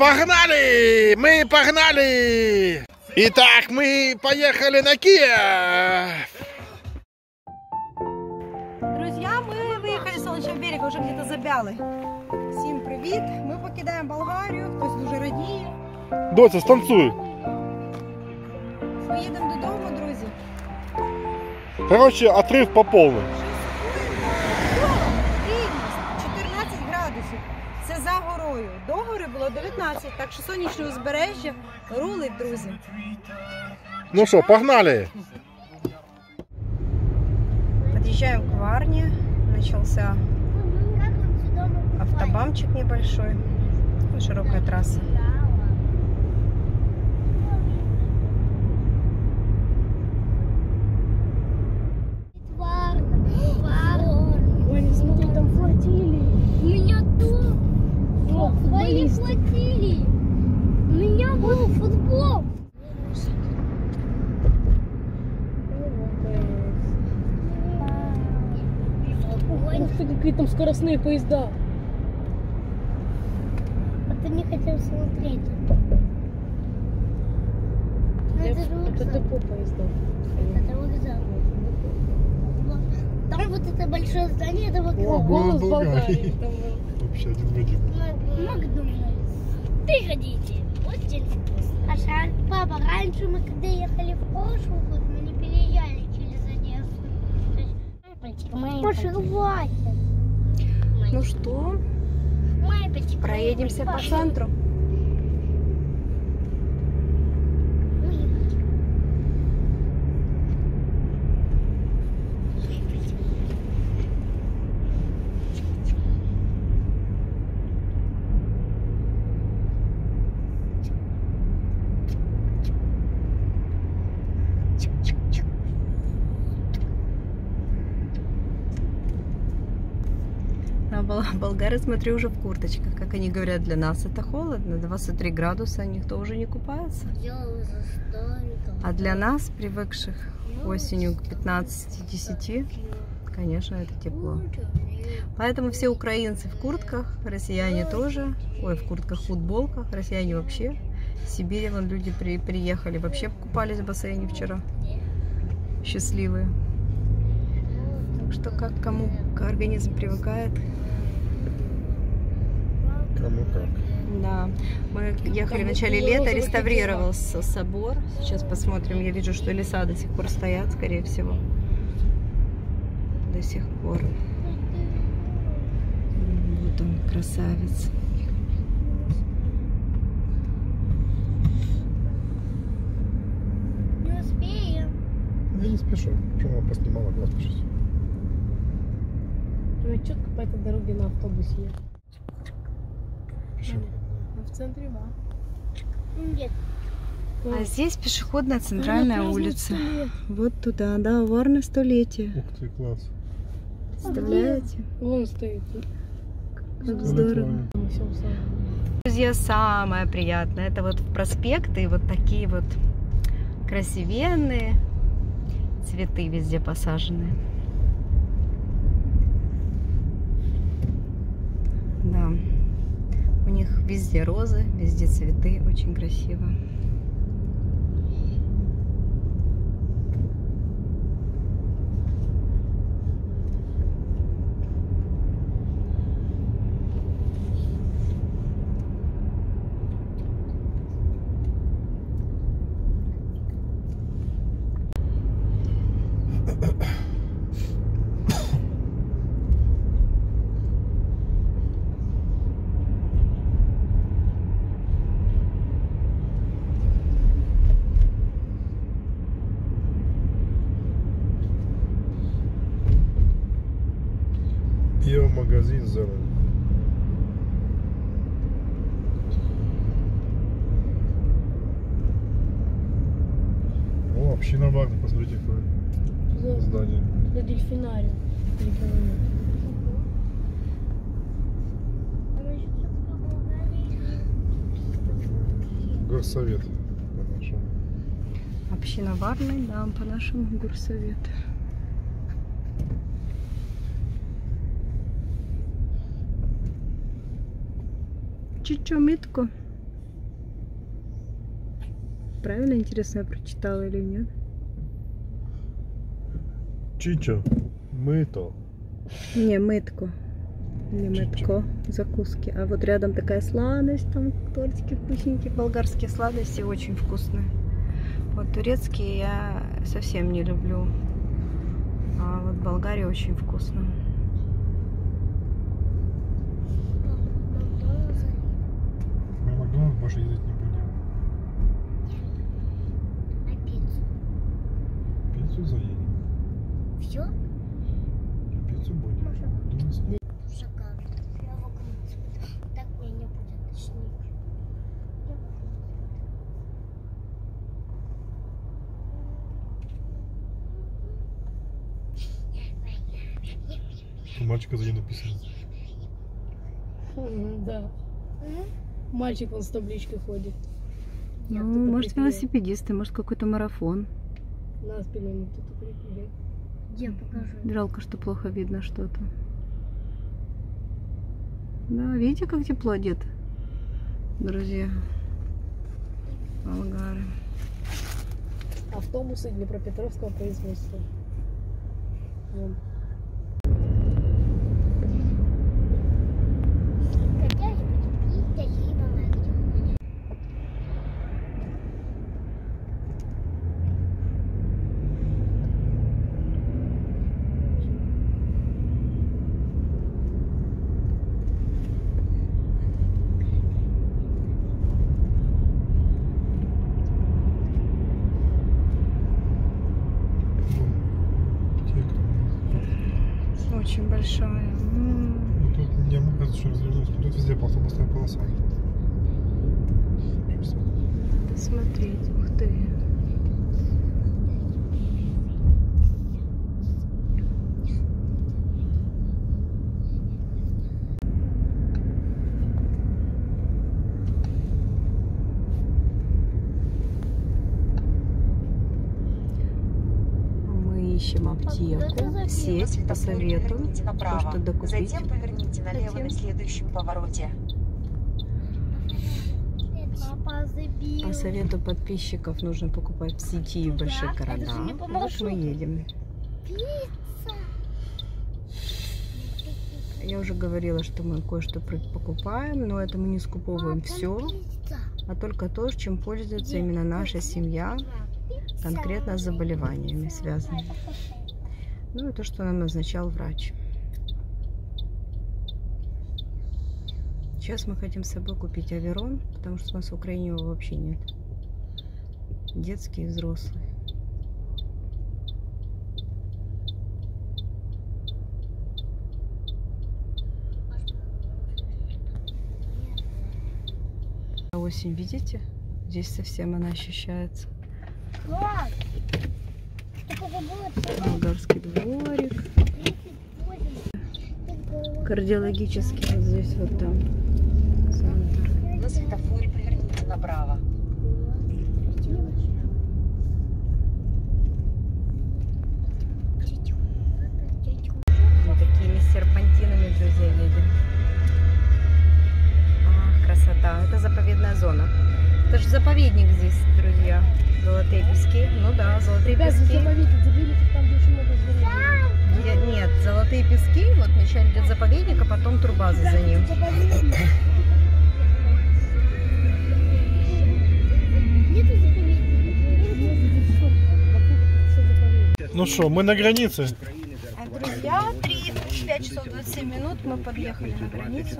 Погнали! Мы погнали! Итак, мы поехали на Киев! Друзья, мы виїхали з Солнечного берега, вже где-то забяли. Всім привіт! Ми покидаємо Болгарію, хтось дуже радіє. Доця, станцуй! Ми їдемо додому, друзі. Короче, отрыв по полной. За горою. До гори було 19, так що сонячне узбережжя рулить, друзі. Ну что, погнали! Подъезжаем к Варне. Начался автобамчик небольшой. Широкая трасса. Ой, смотри, там флотилии. У меня тут О, свои футболисты. флотилии. У меня был футбол. Ой, Ух ты, какие там скоростные поезда. а ты не хотел смотреть. Ну, Это же Это вокзал. депо поездов. Это вокзал. Там вот это большое здание, это вокзал. О, Голос Болгарии. Вообще один в один. Мак- Макдональдс. Приходите. Очень вкусно. А ша- папа, раньше мы когда ехали в прошлый год, мы не переезжали через Одессу. Маша, хватит. Ну что, проедемся по центру. А бол- болгары, смотрю, уже в курточках. Как они говорят, для нас это холодно. 23 градуса, никто уже не купается. А для нас, привыкших осенью к 15-10, конечно, это тепло. Поэтому все украинцы в куртках, россияне тоже. Ой, в куртках, футболках, россияне вообще. В Сибири вон люди при, приехали, вообще купались в бассейне вчера. Счастливые. Так что как кому организм привыкает. Кому как. Да, мы ехали в начале лета, реставрировался собор. Сейчас посмотрим. Я вижу, что леса до сих пор стоят, скорее всего. До сих пор. Вот он, красавец. Не успеем. Я не спешу. Что она поснимала, куда спешить? Ну, четко по этой дороге на автобусе ехать. Ну, центре, да. Нет. А здесь пешеходная центральная Празднуют улица. Вот туда, да, Варны столетие. Ух ты, класс. Представляете? Вон стоит. Как здорово. Друзья, самое приятное, это вот проспекты, вот такие вот красивенные цветы везде посажены. Да, у них везде розы, везде цветы, очень красиво. Биомагазин Зелень. О, община Вагнер, посмотрите, какое За- здание. За километра. Горсовет по-нашему. Община Варны, да, по-нашему горсовет. Чичо, мітко. Правильно, интересно, я прочитала или нет? Чичо, мито. Не, мытку. Не мытко, закуски. А вот рядом такая сладость, там тортики вкусненькие, болгарские сладости очень вкусные. Вот турецкие я совсем не люблю. А вот в Болгарии очень вкусно. Макдональдс больше ездить не будем. А пиццу? Пиццу заедем. Все? Пиццу будем. Смотрю. Так мне не будет У мальчика сзади написано. М, Да. Мальчик вон с табличкой ходит. Ну, может, велосипедисты, может, какой-то марафон. На спину ему кто-то приклеил. Я покажу. Жалко, что плохо видно что-то. Да, видите, как тепло одет, друзья? Болгары. Автобусы Днепропетровского производства. Вон. Большая. М. Ну, тут не мы, кажется, что развернулся. Тут везде автобусная полоса. Посмотреть, ух ты. Мы ищем аптеку, сесть по совету, Поверните то, направо. что докупить. Затем поверните налево Затем. на следующем повороте. По совету подписчиков нужно покупать в сети и в больших городах. по Вот мы едем. Пицца. Я уже говорила, что мы кое-что покупаем, но это мы не скуповываем Папа, все, пицца. а только то, чем пользуется именно наша семья, конкретно с заболеваниями связанными. Ну и то, что нам назначал врач. Сейчас мы хотим с собой купить аверон, потому что у нас в Украине его вообще нет. Детский и взрослый. Осень, видите? Здесь совсем она ощущается. Класс. Болгарский дворик. 38. Кардиологический вот здесь вот там. Центр. На светофоре поверните направо. Мы такими серпантинами, друзья, едем. Ах, красота. Это заповедная зона. Это же заповедник здесь, друзья. Золотые пески. Ну да, золотые Ребят, пески. заповедник забили, там где очень много зверей. Нет, золотые пески. Вот вначале идет заповедник, а потом турбаза за ним. Ну что, мы на границе. Друзья, 3, 5 часов 27 минут мы подъехали на границу.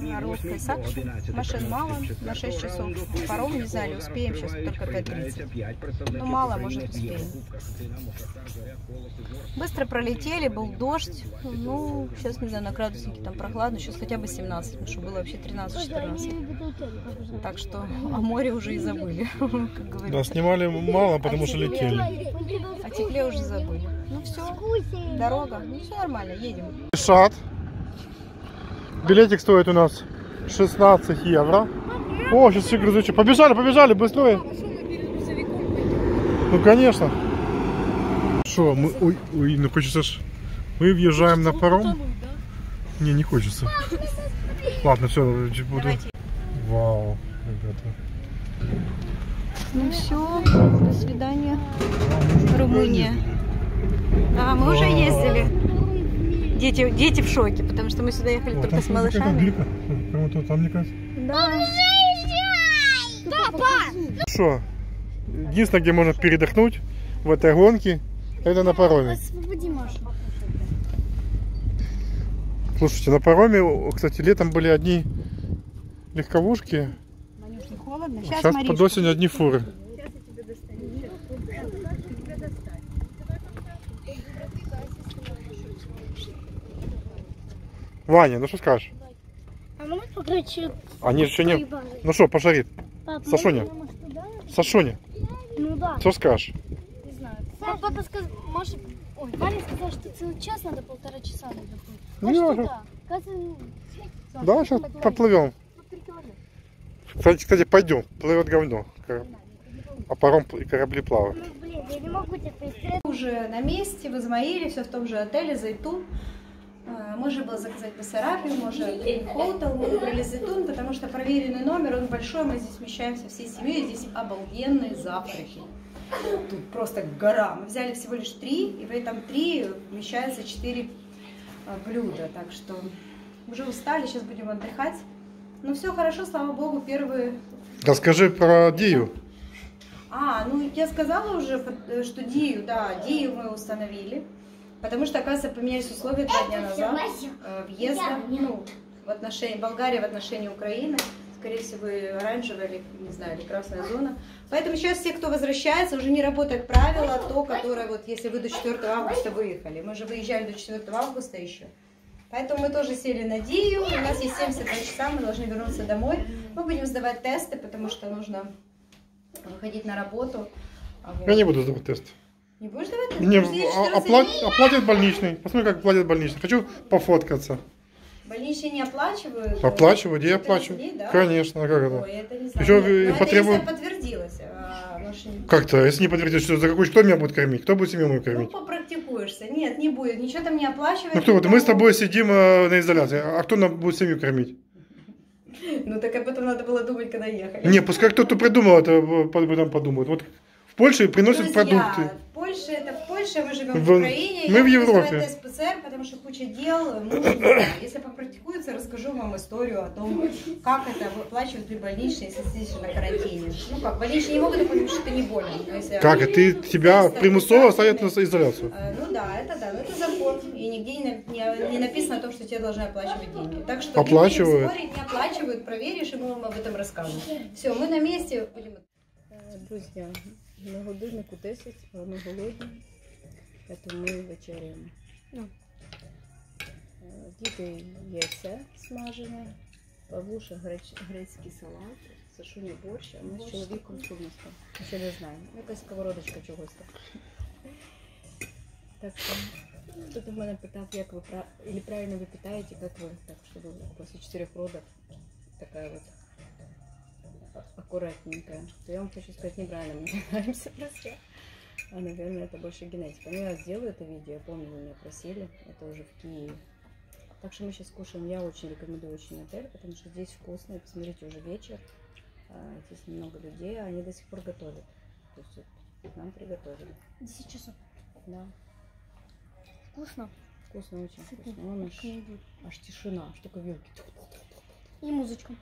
На русской Сакчу. Машин мало, на 6 часов. Паром не знали, успеем сейчас только 5.30. Ну мало, может успеем. Быстро пролетели, был дождь. Ну, сейчас не знаю, на градусники там прохладно, сейчас хотя бы 17, потому что было вообще 13-14. Так что о море уже и забыли, как Да, говорится. снимали мало, потому что летели. А тепле уже забыли. Ну все, дорога, ну все нормально, едем. Сад. Билетик стоит у нас 16 евро. О, сейчас все грузовичок. Побежали, побежали, быстрее. Ну, конечно. Что, мы... Ой, ой, ну хочется ж... Мы въезжаем на паром. Не, не хочется. Ладно, все, буду... Давайте. Вау, ребята. Ну все, до свидания, Румыния. Мы уже ездили. Дети, дети в шоке, потому что мы сюда ехали О, только там с малышами. глика. Кому-то там, мне кажется. Что? Единственное, где можно передохнуть в этой гонке, это на пароме. Слушайте, на пароме, кстати, летом были одни легковушки, холодно? сейчас под осень одни фуры. Ваня, ну что скажешь? А ну. Они же еще не... Ну что, пошарит? Пап, Сашуня. может, туда? Сашуня, Ну да. что скажешь? Не знаю. Папа сказал, Маша, ой, Ваня сказал, что целый час надо, полтора часа надо плыть. Ну, Может, туда. Кажется, ну, Да, сейчас поплывем. Кстати, кстати, пойдем. Плывет говно. А паром и корабли плавают. Ну, блин, я не могу тебя. Уже на месте, в Измаиле, все в том же отеле «Зайтун». А, Можно было заказать Бессарабию, можно Хотел, мы выбрали Зайтун, потому что проверенный номер, он большой, мы здесь вмещаемся всей семьей, здесь обалденные завтраки. Тут просто гора. Мы взяли всего лишь три, и в этом три вмещается четыре а, блюда, так что уже устали, сейчас будем отдыхать. Ну все хорошо, слава богу, первые Расскажи про Дию. а, ну я сказала уже, э, что Дию, да, Дию мы установили. Потому что, оказывается, поменялись условия два дня назад э, въезда, ну, в отношении Болгарии в отношении Украины. Скорее всего, и оранжевая или, не знаю, или красная зона. Поэтому сейчас все, кто возвращается, уже не работает правило, то, которое вот, если вы до 4 августа выехали. Мы же выезжали до 4 августа еще. Поэтому мы тоже сели на Дию, у нас есть 72 часа, мы должны вернуться домой. Мы будем сдавать тесты, потому что нужно выходить на работу. А вот. Я не буду сдавать тест. Не будешь давать тест? Не, Подожди, а- они- оплатят больничный. Посмотри, как платят больничный. Хочу пофоткаться. Больничные не оплачивают? Оплачиваю, где я 14 оплачиваю? да? Конечно, а как это? Ой, это не знаю. Причем Нет, и ну, потребую- Это подтвердилось. а, может, Как-то, если не подтвердить, что за какой, кто меня будет кормить? Кто будет семью мою Ну, кормить? попрактикуешься. Нет, не будет. Ничего там не оплачивает. Ну кто вот, мы с тобой сидим э, на изоляции, а кто нам будет семью кормить? Ну, так об этом надо было думать, когда ехали. Не, пускай кто-то придумал это, э, об этом подумает. Вот в Польше приносят продукты. Польше, это в Польше, мы живем в, В- Украине. мы я в Европе. ПЦР, потому что куча дел. Ну. Если попрактикуется, расскажу вам историю о том, как это выплачивают при больничной, если сидишь на карантине. Ну как, больничные не могут потому что ты не болен. Но если- Как, ты, тебя примусово ставят на изоляцию? Э, Ну да, это да, но это закон. И нигде не, на- не- не написано о том, что тебе должны оплачивать деньги. Так что Оплачивают. не будем спорить, не оплачивают, проверишь, и мы вам об этом расскажем. Все, мы на месте будем. Друзі, на годиннику 10, а ми голодні, тому ми вечеряємо. Ну, е, Діти яйце смажене, Павлуша греч, грецький салат, Сашуня борщ, а ми з чоловіком сумісно. Ще не знаємо. Якась сковородочка чогось так. Так що хто-то в мене питав, як ви правильно ви питаєте, як ви так, щоб после чотирьох родов така вот а- аккуратненькая. То я вам хочу сказать, неправильно мы питаемся друзья. А, наверное, это больше генетика. Но я сделаю это видео, я помню, вы меня просили. Это уже в Киеве. Так что мы сейчас кушаем. Я очень рекомендую очень отель, потому что здесь вкусно. И посмотрите, уже вечер. А, Здесь много людей, а они до сих пор готовят. То есть вот нам приготовили. 10 часов. Да, Вкусно. вкусно, очень вкусно. Вон аж, аж тишина, аж только вилки. И музычка.